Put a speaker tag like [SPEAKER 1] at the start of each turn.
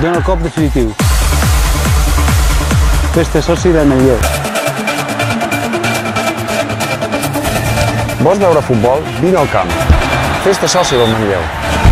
[SPEAKER 1] dona el cop definitiu. Fes-te soci de Manlleu.
[SPEAKER 2] Vols veure futbol? Vine al camp. Fes-te soci del
[SPEAKER 3] Manlleu.